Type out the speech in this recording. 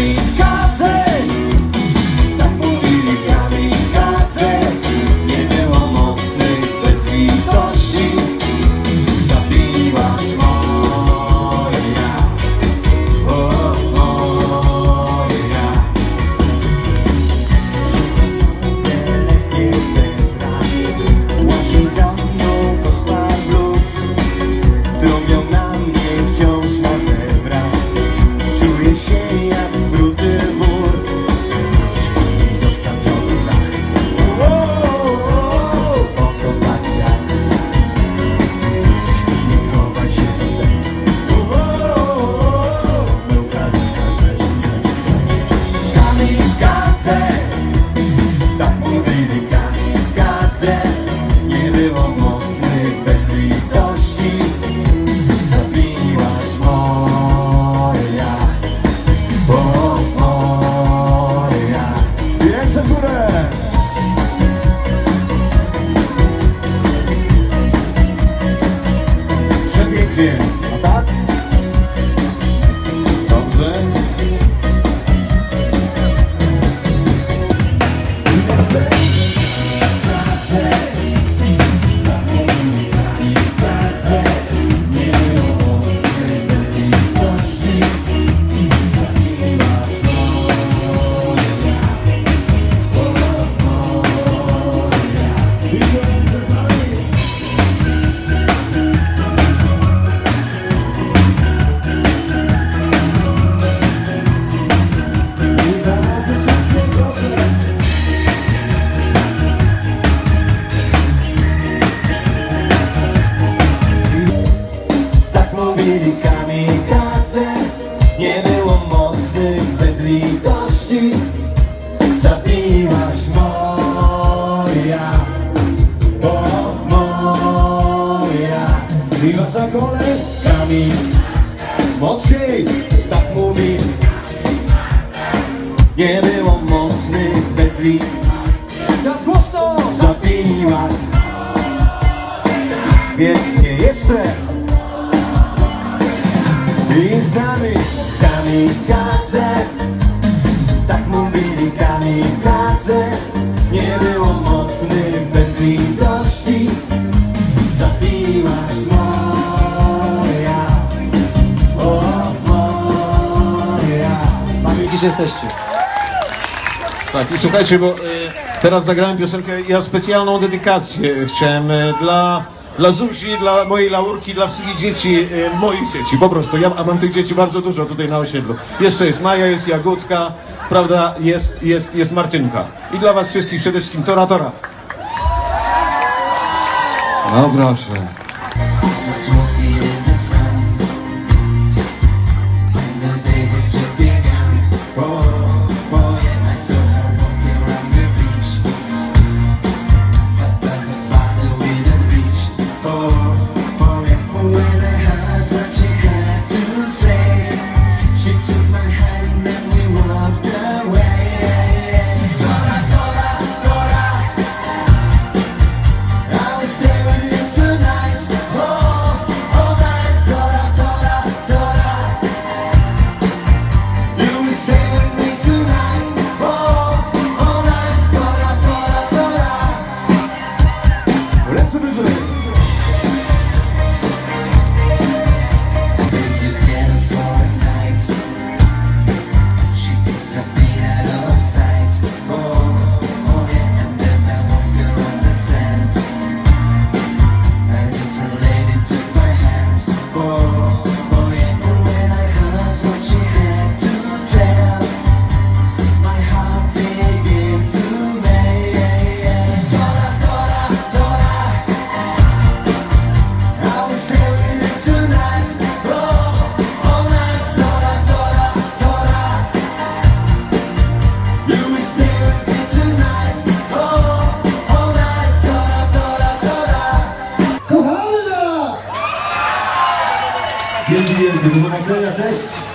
me. say. Bywa za kolejkami Mocniej, tak mówi. Nie było mocnych betli Teraz głośno! Zabiła. Więc nie jestem i z nami kamikadze Tak mówili kamikadze Nie było mowy gdzieś jesteście. Tak, i słuchajcie, bo y, teraz zagrałem piosenkę, ja specjalną dedykację chciałem y, dla, dla Zuzi, dla mojej Laurki, dla wszystkich dzieci, y, moich dzieci, po prostu. Ja a mam tych dzieci bardzo dużo tutaj na osiedlu. Jeszcze jest Maja, jest Jagódka, prawda, jest, jest, jest Martynka. I dla was wszystkich przede wszystkim Tora Tora. No proszę. wielkie, do zobaczenia, cześć!